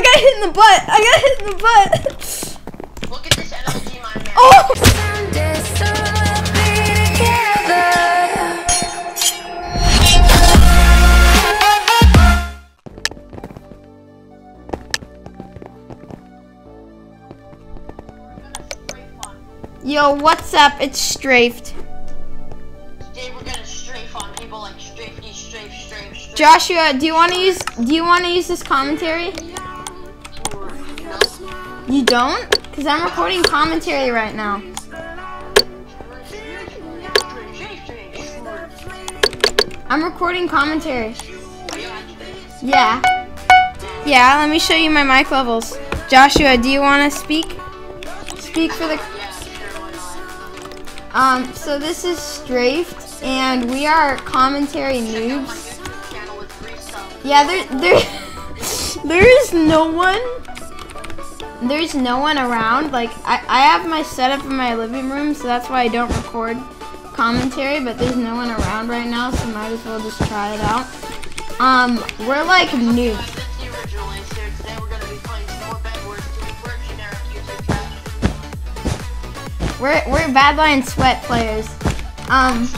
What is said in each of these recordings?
I got hit in the butt. I got hit in the butt. Look at this MLG mine man. Oh! Someday soon we'll be together. Yo, what's up? It's Strafed. Today we're gonna strafe on people like strafety, strafe, strafe, strafe. Joshua, do you want to use do you want to use this commentary? You don't? Cuz I'm recording commentary right now. I'm recording commentary. Yeah. Yeah, let me show you my mic levels. Joshua, do you want to speak? Speak for the Um, so this is Strafed and we are commentary noobs. Yeah, there, there, there is no one. There's no one around. Like, I, I have my setup in my living room, so that's why I don't record commentary. But there's no one around right now, so might as well just try it out. Um, we're like new. We're we're Badline Sweat players. Um,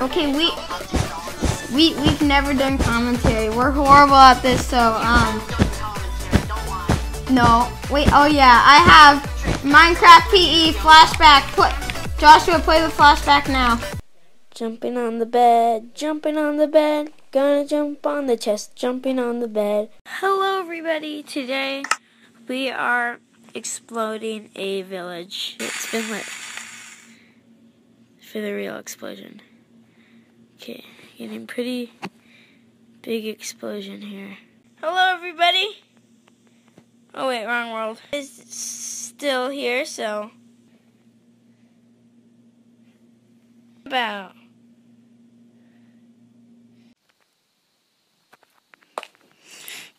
okay, we we we've never done commentary. We're horrible at this, so um. No, wait. Oh yeah, I have Minecraft PE flashback. Put Joshua, play the flashback now. Jumping on the bed, jumping on the bed, gonna jump on the chest, jumping on the bed. Hello, everybody. Today we are exploding a village. It's been lit for the real explosion. Okay, getting pretty big explosion here. Hello, everybody. Oh wait, wrong world. It's still here, so about.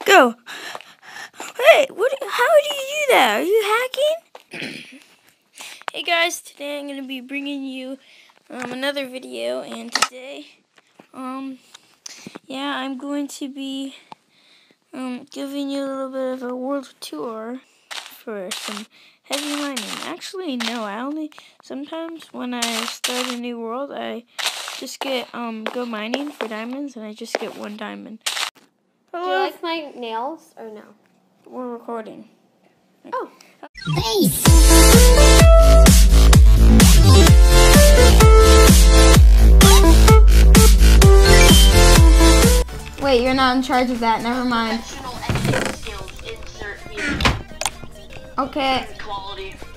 Go. Hey, what? How do you do that? Are you hacking? hey guys, today I'm gonna be bringing you um, another video, and today, um, yeah, I'm going to be um giving you a little bit of a world tour for some heavy mining. Actually, no, I only sometimes when I start a new world, I just get um go mining for diamonds, and I just get one diamond. Do you like my nails or no? we're recording. Oh. Wait, you're not in charge of that. Never mind. Okay,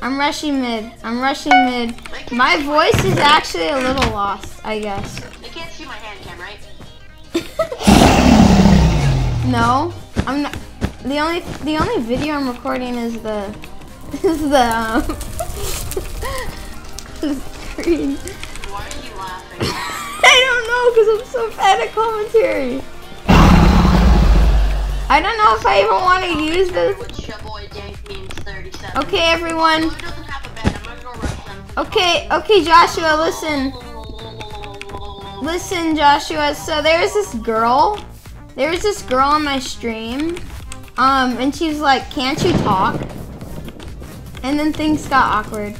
I'm rushing mid. I'm rushing mid. My voice is actually a little lost, I guess. They can't see my hand cam, right? No, I'm not. The only the only video I'm recording is the is the um screen. Why are you laughing? I don't know because I'm so bad at commentary. I don't know if I even want to use this. Which your boy Dank means 37. Okay, everyone. Who doesn't have a bed? I'm gonna go rush them. Okay, okay, Joshua, listen. Listen, Joshua. So there's this girl. There was this girl on my stream. Um, and she's like, "Can't you talk?" And then things got awkward.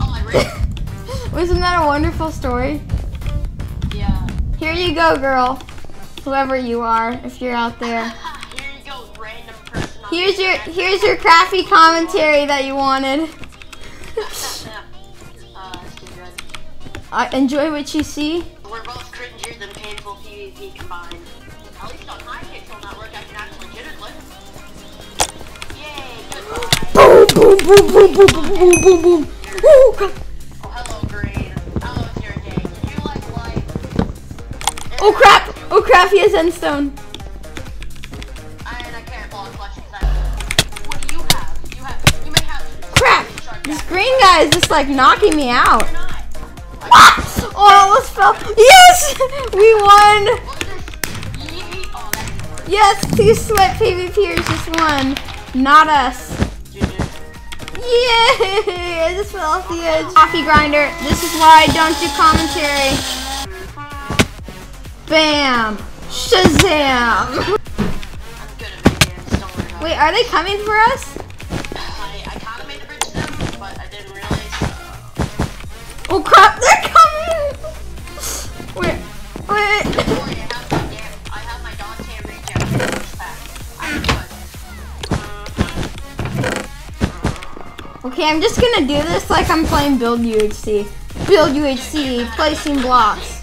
Oh, I Wasn't that a wonderful story? Here you go, girl. Whoever you are, if you're out there. Here you go, random person. Here's your here's your crafty commentary that you wanted. uh, too good. Uh, enjoy what you see. We're both cringier than painful PvP combined. At least on Hypixel network, I can act legitimately. Yay, goodbye. Boom, boom, boom, boom, boom, boom, boom, boom, boom. Ooh, Oh crap! Oh crap! He has endstone. And I can't block clutch inside. What do you have? You have. You may have. Crap! This green guy is just like knocking me out. Ah! Oh, I almost fell. Yes! We won! Look at this. Yee. That's Yes, two sweat PvPers just won. Not us. Yay! I just fell off the edge. Coffee grinder. This is why I don't do commentary. Worry Shazam! Wait, are they coming for us? it. I, I kind of made the bridge to them, but I didn't realize. Uh, Oh crap, they're coming! Wait, wait. don't worry, I have my, damn, I have my Dante regen first pack. I'm good. Okay, I'm just gonna do this like I'm playing Build UHC. Build UHC, placing blocks.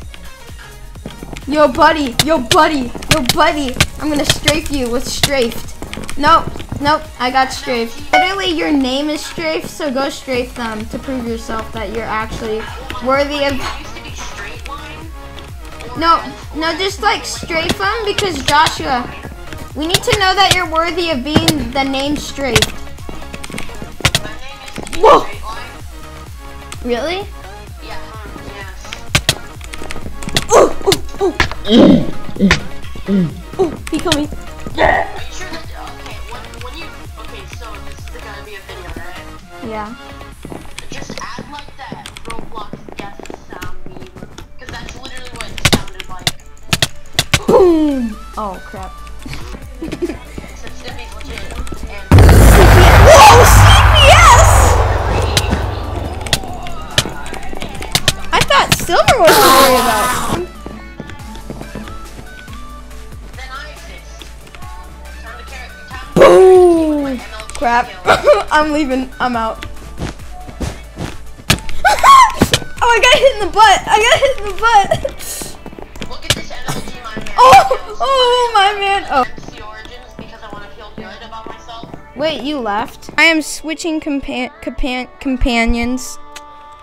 Yo, buddy, yo, buddy, yo, buddy. I'm gonna strafe you with strafed. Nope, nope, I got strafed. Literally, your name is strafed, so go strafe them to prove yourself that you're actually worthy of. It used to be straight line. No, no, just like strafe them because Joshua, we need to know that you're worthy of being the name strafed. My name used to be Whoa. Really? Oh, oh, oh. Oh, he coming. Are you sure that, okay, when, when you, okay, so this is gonna be a video, right? Yeah. Just add like that Roblox death sound meme. Because that's literally what it sounded like. Boom! Oh crap. So Stimpy's legit. And Whoa, CPS! I thought Silver was to worry about. Crap. I'm leaving. I'm out. oh, I got hit in the butt. I got hit in the butt. Look at this MLG, my man. Oh, oh, my man. Oh. MC Origins because I want to feel good about myself. Wait, you left? I am switching compa- compa- companions.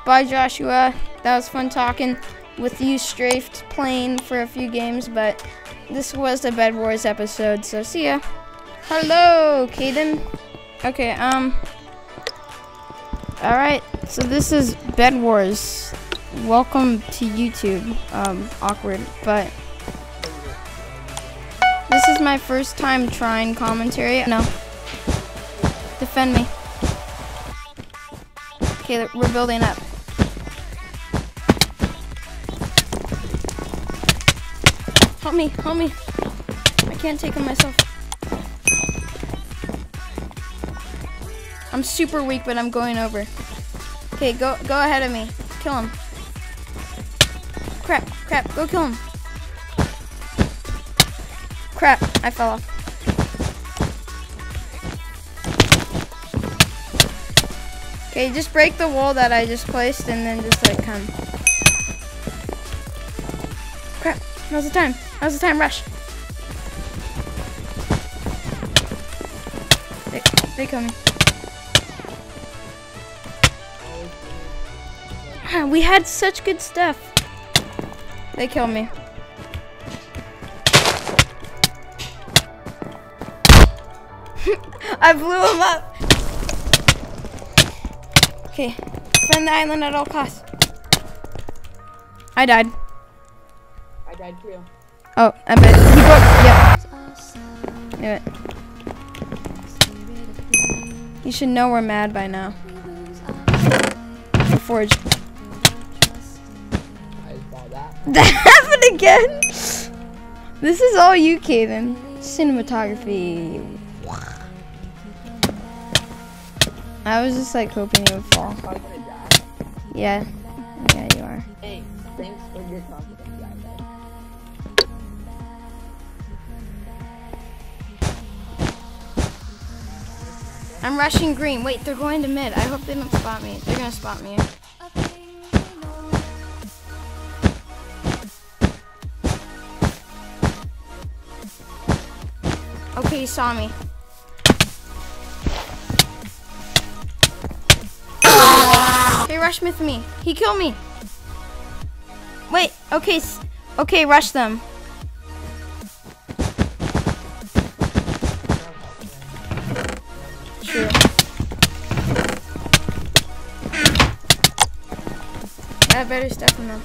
Bye, Joshua. That was fun talking with you, strafed, playing for a few games, but this was the Bed Wars episode, so see ya. Hello, Caden. Okay, um. Alright, so this is Bed Wars. Welcome to YouTube. Um, awkward, but. This is my first time trying commentary. No. Defend me. Okay, we're building up. Help me, help me. I can't take him myself. I'm super weak, but I'm going over. Okay, go go ahead of me. Kill him. Crap, crap, go kill him. Crap, I fell off. Okay, just break the wall that I just placed and then just like come. Crap, now's the time. Now's the time, rush. They, they coming. We had such good stuff. They killed me. I blew him up. Okay, friend the island at all costs. I died. I died too. Oh, I bet he broke. Yep. Knew it. You should know we're mad by now. Forge. That. Happened again. This is all you, Caden. Cinematography. I was just like hoping you would fall. Yeah. Yeah, you are. I'm rushing green. Wait, they're going to mid. I hope they don't spot me. They're gonna spot me. He saw me. Okay, rush with me. He killed me. Wait, okay, okay, rush them. Have better than them.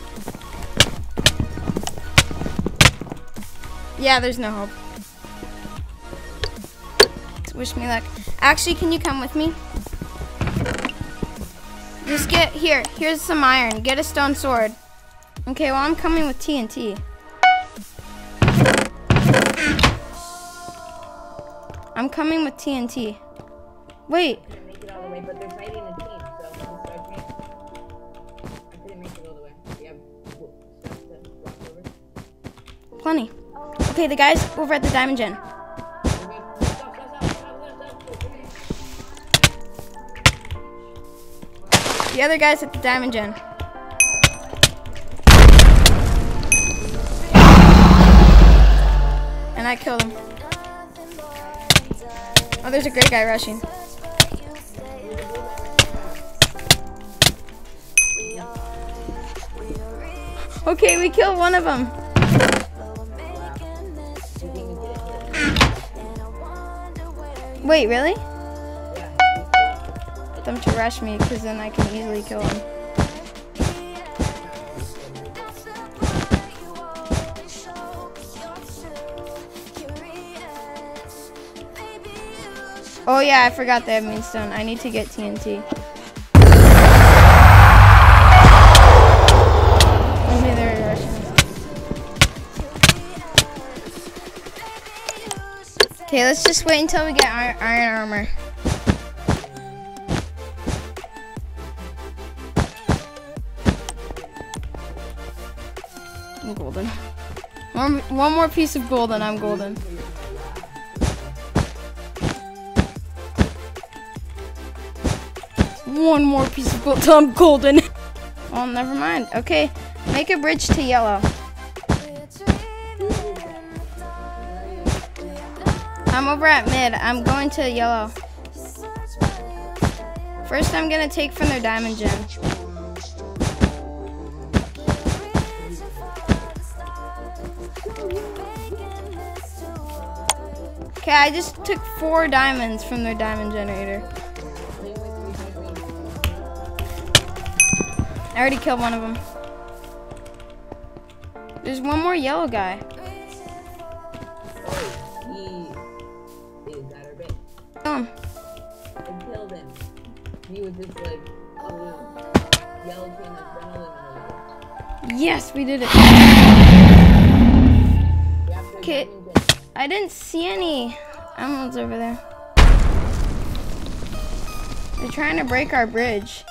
Yeah, there's no hope wish me luck. Actually, can you come with me? Just get, here, here's some iron. Get a stone sword. Okay, well, I'm coming with TNT. I'm coming with TNT. Wait. Plenty. Okay, the guy's over at the diamond gen. The other guys at the diamond gen. And I killed him. Oh, there's a great guy rushing. Okay, we killed one of them. Wait, really? Them to rush me because then I can easily kill them. Oh yeah, I forgot they have Moonstone. I need to get TNT. Okay, let's just wait until we get iron armor. One, more piece of gold and I'm golden. One more piece of gold till I'm golden. Oh, never mind. Okay, make a bridge to yellow. I'm over at mid. I'm going to yellow. First, I'm gonna take from their diamond gen. Okay, I just took four diamonds from their diamond generator. I already killed one of them. There's one more yellow guy. He is at our base. Um, I killed. He was just like a little yellow team that's been eliminated. yes, we did it. We have to Okay. I didn't see any emeralds over there. They're trying to break our bridge.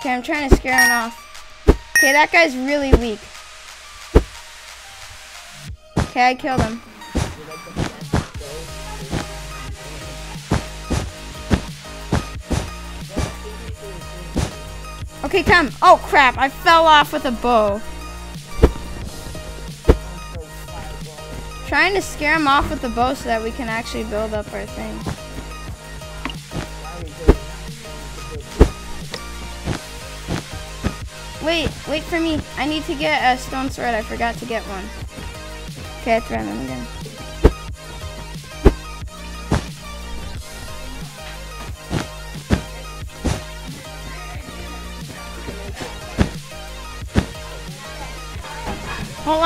Okay, I'm trying to scare him off. Okay, that guy's really weak. Okay, I killed him. Okay, come. Oh crap, I fell off with a bow. Trying to scare him off with the bow so that we can actually build up our thing. Wait, wait for me. I need to get a stone sword. I forgot to get one. Okay, I threw him again.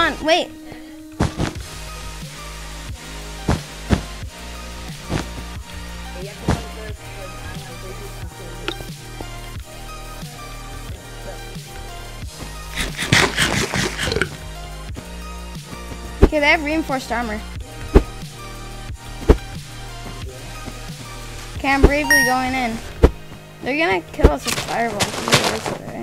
On, wait. Okay, they have reinforced armor. Okay, I'm bravely going in. They're gonna kill us with fireballs.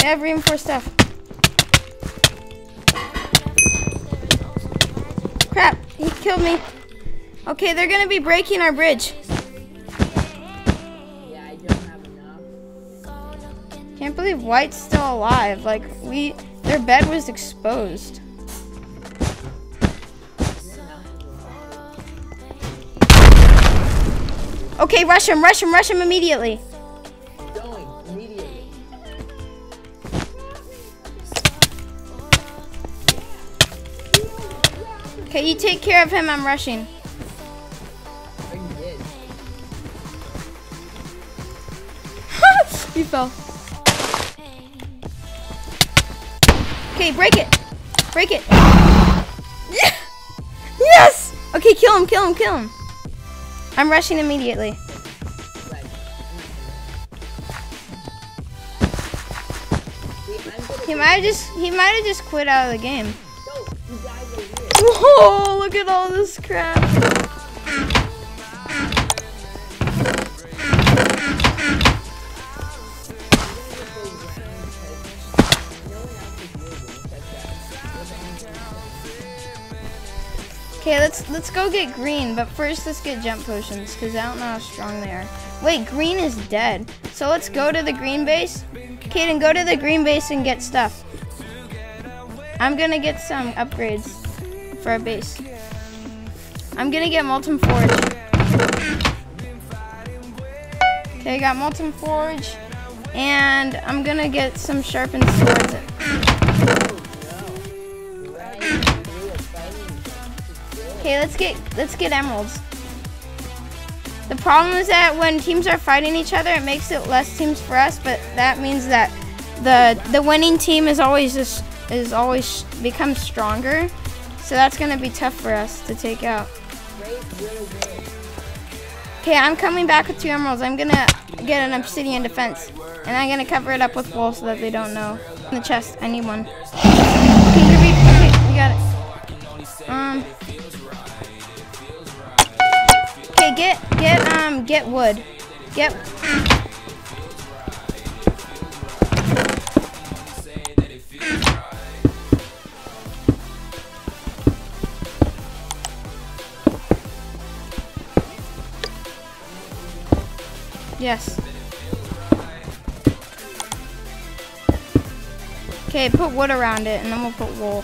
They have reinforced stuff. Crap, he killed me. Okay, they're gonna be breaking our bridge. Can't believe White's still alive. Like, we, their bed was exposed. Okay, rush him, rush him, rush him immediately. Okay, you take care of him, I'm rushing. He fell. Okay, break it. Break it. Yeah. Yes. Okay, kill him. Kill him. Kill him. I'm rushing immediately. He might have just. He might have just quit out of the game. Whoa! Look at all this crap. Okay, let's let's go get green, but first let's get jump potions because I don't know how strong they are. Wait, green is dead. So let's go to the green base. Kaden, go to the green base and get stuff. I'm gonna get some upgrades for our base. I'm gonna get Molten Forge. Okay, I got Molten Forge, and I'm gonna get some sharpened swords. Okay, let's get let's get emeralds. The problem is that when teams are fighting each other, it makes it less teams for us, but that means that the the winning team is always just is always becomes stronger. So that's gonna be tough for us to take out. Okay, I'm coming back with two emeralds. I'm gonna get an obsidian defense, and I'm gonna cover it up with wool so that they don't know. In the chest, I need one. Okay, we got it. Um. Okay, get get um get wood. Get. Yes. Okay, put wood around it, and then we'll put wool.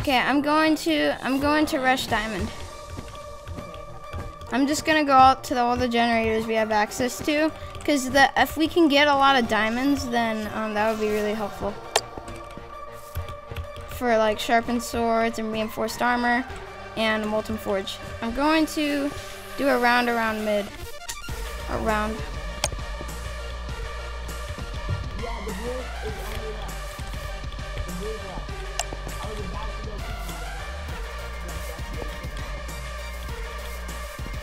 Okay, I'm going to I'm going to rush diamond. I'm just gonna go out to the, all the generators we have access to, because if we can get a lot of diamonds, then um, that would be really helpful for like sharpened swords and reinforced armor and a molten forge. I'm going to do a round around mid. Around.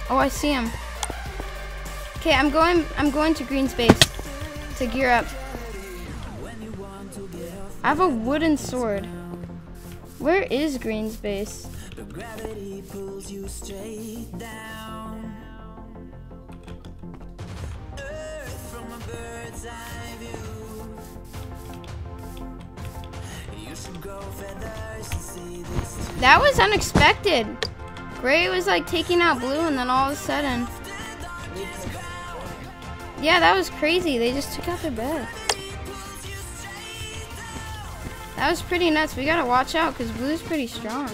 Oh, I see him. Okay, I'm going. I'm going to green space to gear up. I have a wooden sword. Where is green space? That was unexpected. Gray was like taking out blue and then all of a sudden. Yeah, that was crazy. They just took out their bed. That was pretty nuts. We gotta watch out because blue's pretty strong.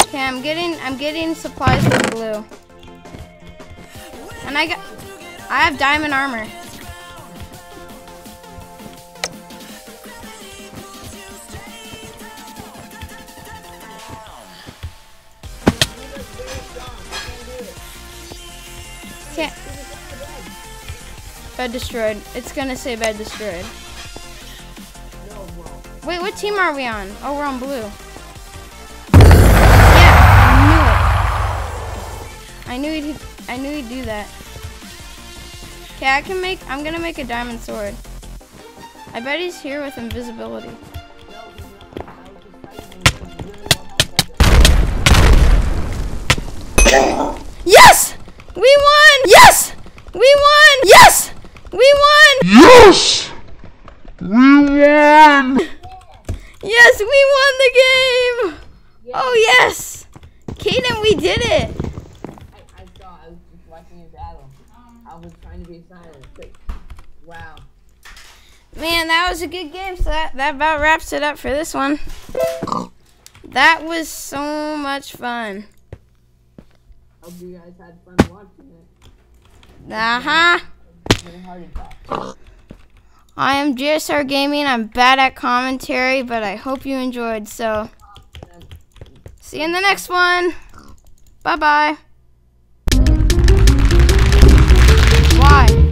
Okay, I'm getting I'm getting supplies from blue. And I got I have diamond armor. Bed destroyed. It's gonna say bed destroyed. Wait, what team are we on? Oh, we're on blue. Yeah, I knew it. I knew he'd. I knew he'd do that. Okay, I can make. I'm gonna make a diamond sword. I bet he's here with invisibility. Yes! We won! Yes, we won the game! Oh yes! Kaden, we did it! I, I saw. I was just watching you battle. I was trying to be silent. Like, wow. Man, that was a good game. So that, that about wraps it up for this one. That was so much fun. Hope you guys had fun watching it. Uh I am JSR Gaming. I'm bad at commentary, but I hope you enjoyed. So, see you in the next one. Bye bye. Why?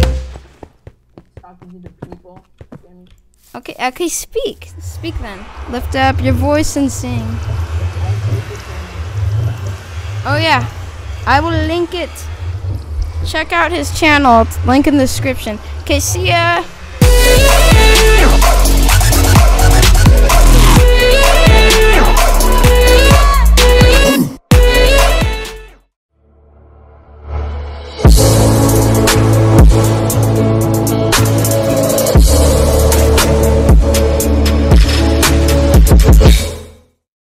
Okay, okay, speak. Speak then. Lift up your voice and sing. Oh yeah, I will link it. Check out his channel. It's link in the description. Okay, see ya.